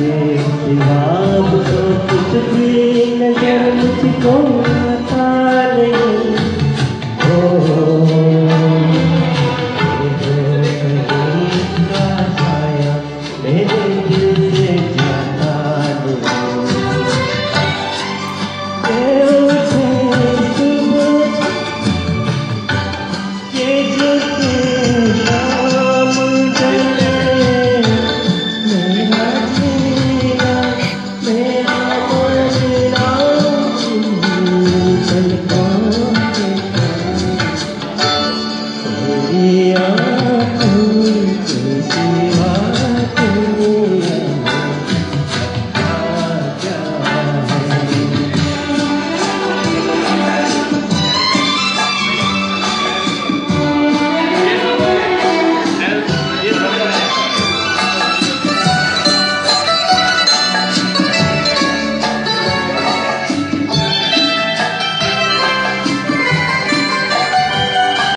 सिवा तो कुछ भी नज़र मुझको